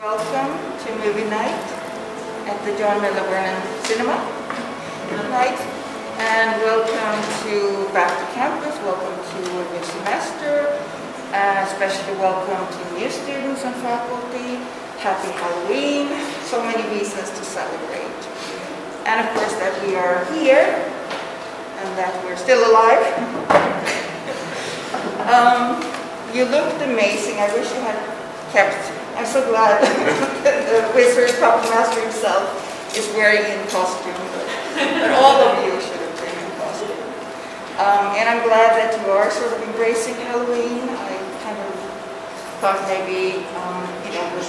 Welcome to movie night at the John Miller Burnam Cinema night. And welcome to back to campus, welcome to a new semester, uh, especially welcome to new students and faculty. Happy Halloween, so many reasons to celebrate. And of course that we are here and that we're still alive. um, you looked amazing. I wish you had kept. I'm so glad the wizard puppet master himself is wearing in costume. But all of you should have been in costume. Um, and I'm glad that you are sort of embracing Halloween. I kind of thought maybe, um, you know, with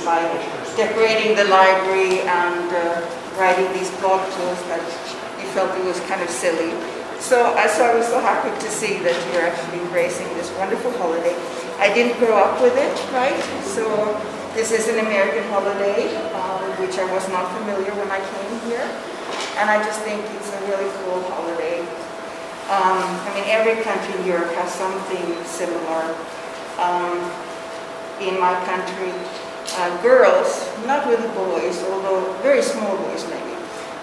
decorating the library and uh, writing these blog posts that you felt it was kind of silly. So, uh, so I was so happy to see that you're actually embracing this wonderful holiday. I didn't grow up with it, right? So this is an American holiday, uh, which I was not familiar when I came here. And I just think it's a really cool holiday. Um, I mean, every country in Europe has something similar. Um, in my country, uh, girls, not really boys, although very small boys maybe,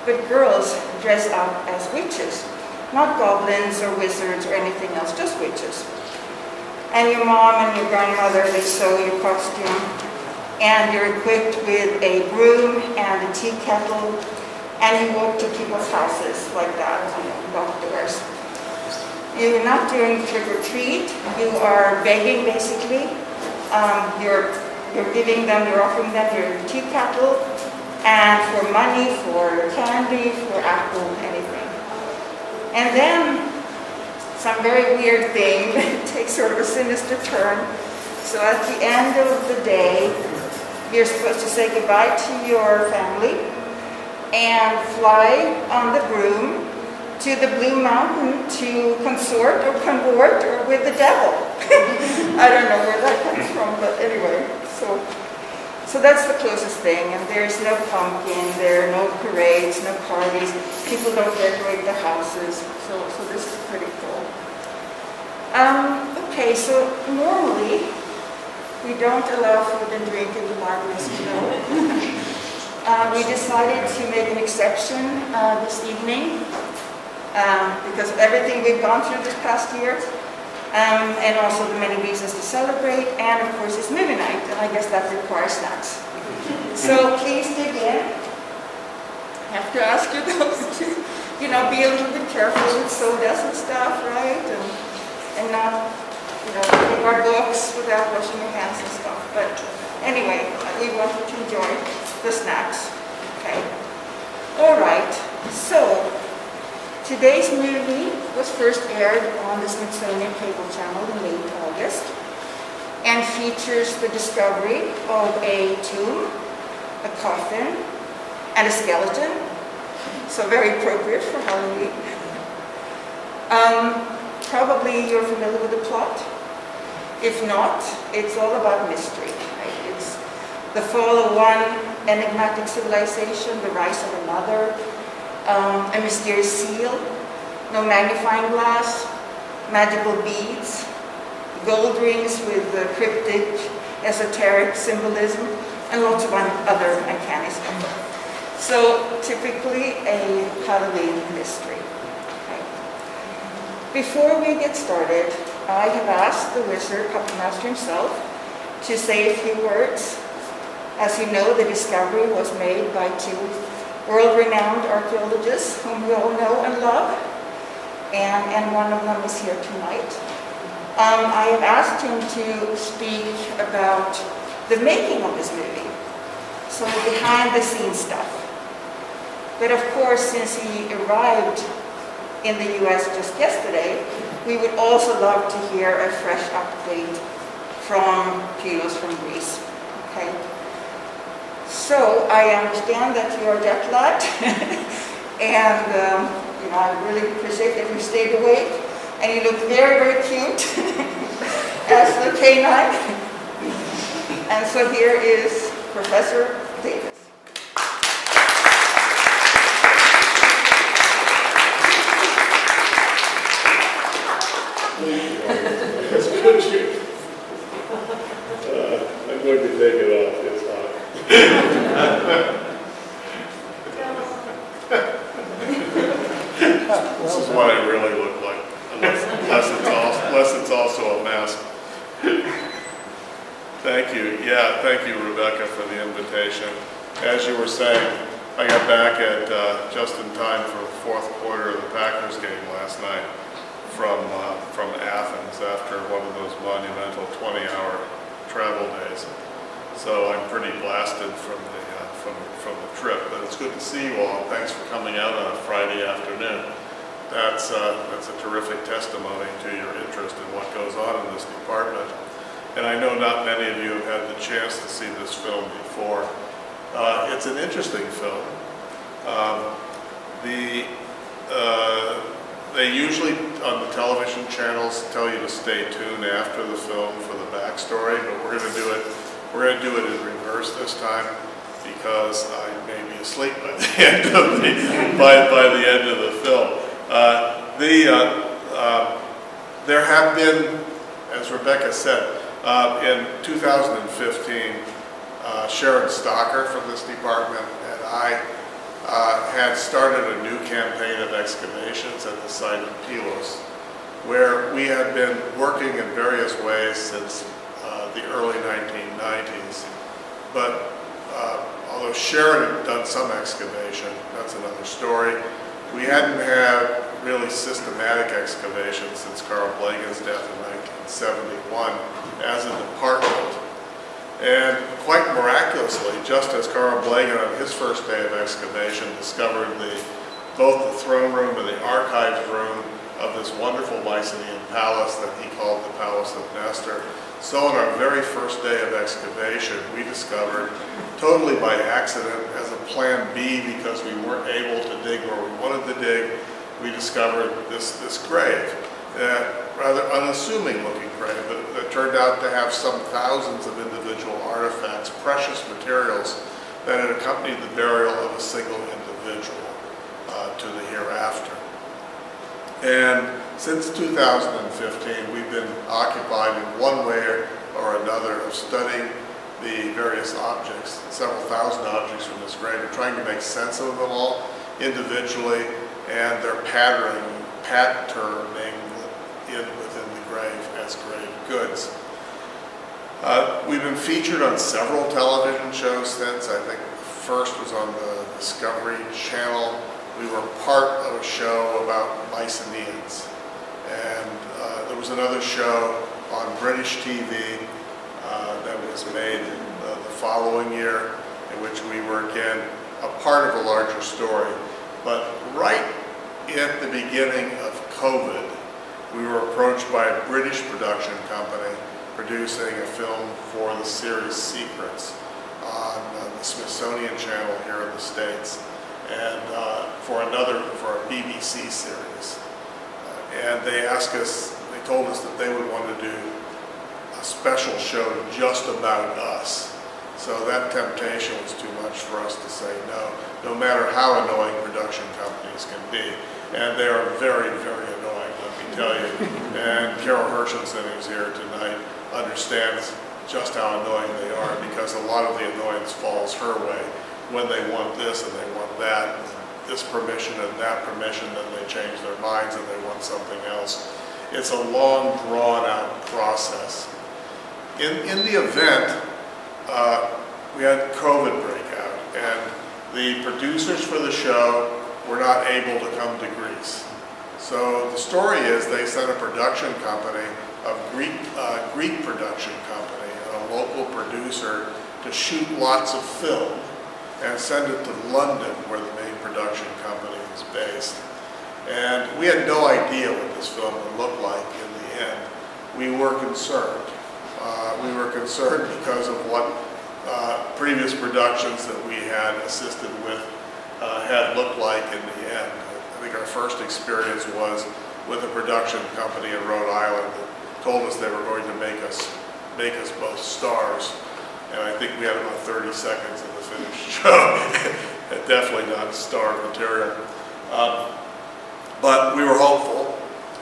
but girls dress up as witches. Not goblins or wizards or anything else, just witches. And your mom and your grandmother, they sew your costume. And you're equipped with a broom and a tea kettle. And you walk to people's houses like that, and doors. You're not doing trick or treat. You are begging, basically. Um, you're, you're giving them, you're offering them your tea kettle, and for money, for candy, for apple, anything. And then some very weird thing takes sort of a sinister turn. So at the end of the day, you're supposed to say goodbye to your family and fly on the broom to the Blue Mountain to consort or convert or with the devil. I don't know where that comes from, but anyway. So, so that's the closest thing. And there's no pumpkin, there are no parades, no parties. People don't decorate their houses. So, so this is pretty cool. Um, okay, so normally we don't allow food and drink in the library, as you know. uh, we decided to make an exception uh, this evening um, because of everything we've gone through this past year. Um, and also the many reasons to celebrate, and of course it's movie night, and I guess that requires snacks. So please dig in. I have to ask you those to, you know, be a little bit careful with sodas and stuff, right? And, and not, you know, take our books without washing your hands. But anyway, we want you to enjoy the snacks, okay? All right, so Today's movie was first aired on the Smithsonian Cable Channel in late August and features the discovery of a tomb, a coffin, and a skeleton, so very appropriate for Halloween. Um, probably you're familiar with the plot. If not, it's all about mystery. Right? It's the fall of one enigmatic civilization, the rise of another, um, a mysterious seal, no magnifying glass, magical beads, gold rings with uh, cryptic, esoteric symbolism, and lots of other stuff. So typically a Halloween mystery. Before we get started, I have asked the wizard, Puppet Master himself, to say a few words. As you know, the discovery was made by two world-renowned archaeologists whom we all know and love, and, and one of them is here tonight. Um, I have asked him to speak about the making of this movie, so behind-the-scenes stuff. But of course, since he arrived in the US just yesterday, we would also love to hear a fresh update from Pylos from Greece. Okay. So I understand that you are jet lagged, and um, you know I really appreciate that you stayed awake, and you look very very cute as the canine. And so here is Professor Davis. it's also a mask. thank you. Yeah, thank you, Rebecca, for the invitation. As you were saying, I got back at uh, just in time for the fourth quarter of the Packers game last night from uh, from Athens after one of those monumental 20-hour travel days. So I'm pretty blasted from the uh, from from the trip, but it's good to see you all. Thanks for coming out on a Friday afternoon. That's uh, that's a terrific testimony to your interest in what goes on in this department. And I know not many of you have had the chance to see this film before. Uh, it's an interesting film. Um, the uh, they usually on the television channels tell you to stay tuned after the film for the backstory, but we're going to do it. We're going to do it in reverse this time because I may be asleep by the end of the by, by the end of the film. Uh, the uh, uh, there have been, as Rebecca said, uh, in 2015, uh, Sharon Stocker from this department and I had started a new campaign of excavations at the site of Pylos, where we had been working in various ways since the early 1990s. But although Sharon had done some excavation, that's another story, we hadn't had really systematic excavation since Carl Blegen's death in 1971 as a department. And quite miraculously, just as Carl Blegen on his first day of excavation discovered the, both the throne room and the archives room of this wonderful Mycenaean palace that he called the Palace of Nestor, so on our very first day of excavation, we discovered, totally by accident, as a plan B because we weren't able to dig where we wanted to dig, we discovered this, this grave, that rather unassuming looking grave that, that turned out to have some thousands of individual artifacts, precious materials that had accompanied the burial of a single individual uh, to the hereafter. And since 2015, we've been occupied in one way or another of studying the various objects, several thousand objects from this grave, and trying to make sense of them all individually and their patterning, patterning in within the grave as grave goods. Uh, we've been featured on several television shows since. I think the first was on the Discovery Channel. We were part of a show about Mycenaeans. And uh, there was another show on British TV uh, that was made the, the following year in which we were again a part of a larger story. But right at the beginning of COVID, we were approached by a British production company producing a film for the series Secrets on uh, the Smithsonian Channel here in the States and uh, for another, for a BBC series. Uh, and they asked us, they told us that they would want to do a special show just about us. So that temptation was too much for us to say no, no matter how annoying production companies can be. And they are very, very annoying, let me tell you. and Carol Hershenson, who's here tonight, understands just how annoying they are because a lot of the annoyance falls her way when they want this and they want that, this permission and that permission, then they change their minds and they want something else. It's a long, drawn-out process. In, in the event, uh, we had COVID breakout, and the producers for the show were not able to come to Greece. So the story is they sent a production company, a Greek, uh, Greek production company, a local producer to shoot lots of film and send it to London where the main production company was based. And we had no idea what this film would look like in the end. We were concerned. Uh, we were concerned because of what uh, previous productions that we had assisted with looked like in the end. I think our first experience was with a production company in Rhode Island that told us they were going to make us make us both stars. And I think we had about 30 seconds of the finished show. Definitely not star material. Um, but we were hopeful,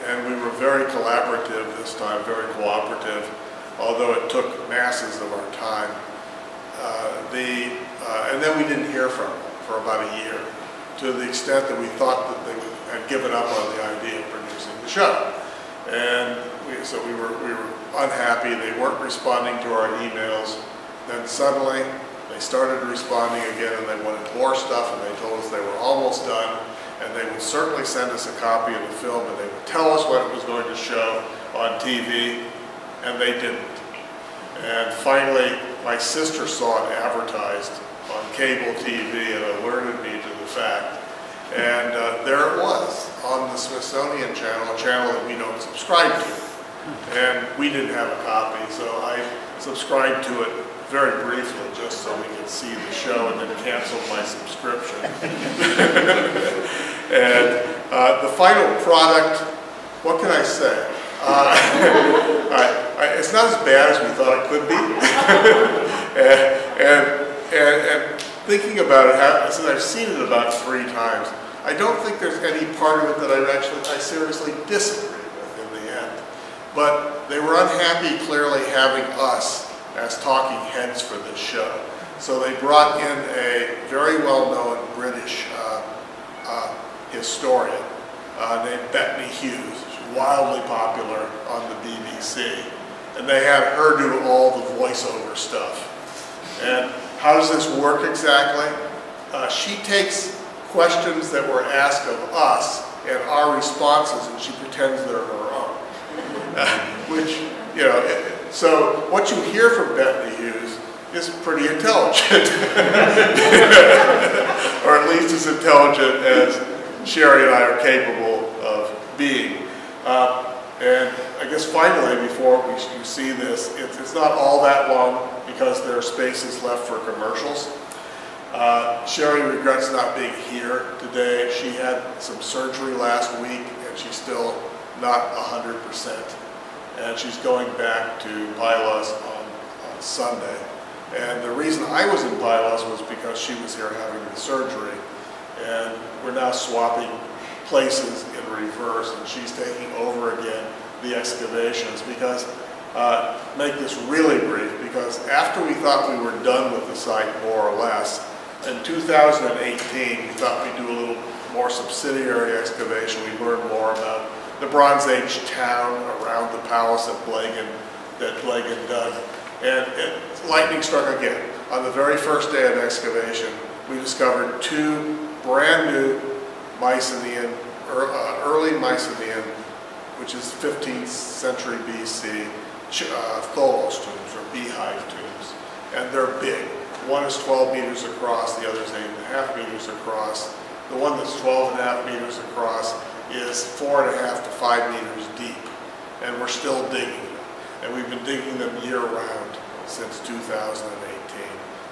and we were very collaborative this time, very cooperative, although it took masses of our time. Uh, the, uh, and then we didn't hear from them for about a year, to the extent that we thought that they had given up on the idea of producing the show. And we, so we were, we were unhappy. They weren't responding to our emails. Then suddenly, they started responding again and they wanted more stuff and they told us they were almost done and they would certainly send us a copy of the film and they would tell us what it was going to show on TV and they didn't. And finally, my sister saw it advertised on cable TV and alerted me to fact. And uh, there it was on the Smithsonian Channel, a channel that we don't subscribe to. And we didn't have a copy, so I subscribed to it very briefly just so we could see the show and then canceled my subscription. and uh, the final product, what can I say? Uh, I, I, it's not as bad as we thought it could be. and, and, and, and, thinking about it, since I've seen it about three times, I don't think there's any part of it that I actually, I seriously disagree with in the end. But they were unhappy clearly having us as talking heads for this show. So they brought in a very well-known British uh, uh, historian uh, named Bettany Hughes, wildly popular on the BBC. And they had her do all the voiceover stuff. And how does this work exactly? Uh, she takes questions that were asked of us and our responses and she pretends they're her own. which, you know, it, so what you hear from Bettany Hughes is pretty intelligent. or at least as intelligent as Shari and I are capable of being. Uh, and I guess finally, before we, you see this, it's, it's not all that long because there are spaces left for commercials. Uh, Shari regrets not being here today. She had some surgery last week and she's still not 100%. And she's going back to Pylos on, on Sunday. And the reason I was in Pylos was because she was here having the surgery. And we're now swapping places in reverse and she's taking over again the excavations because uh, make this really brief because after we thought we were done with the site more or less, in 2018 we thought we'd do a little more subsidiary excavation. We learned more about the Bronze Age town around the palace at Blegen that Blegen dug. And lightning struck again. On the very first day of excavation, we discovered two brand new Mycenaean, uh, early Mycenaean, which is 15th century BC, uh, tholos tombs or beehive tombs. And they're big. One is 12 meters across, the other is 8.5 meters across. The one that's 12.5 meters across is 4.5 to 5 meters deep. And we're still digging them. And we've been digging them year round since 2018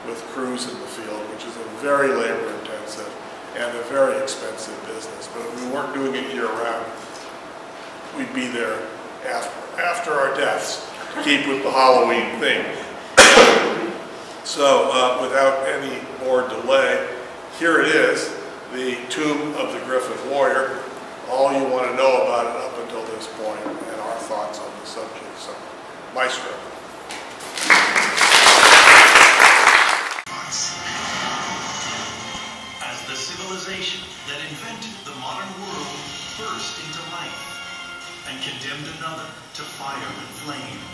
with crews in the field, which is a very labor intensive and a very expensive business. But if we weren't doing it year round, we'd be there after, after our deaths to keep with the Halloween thing. so uh, without any more delay, here it is, the tomb of the Griffin warrior. All you want to know about it up until this point and our thoughts on the subject. So, Maestro. As the civilization that invented the modern world burst into and condemned another to fire and flame.